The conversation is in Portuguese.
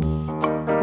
Música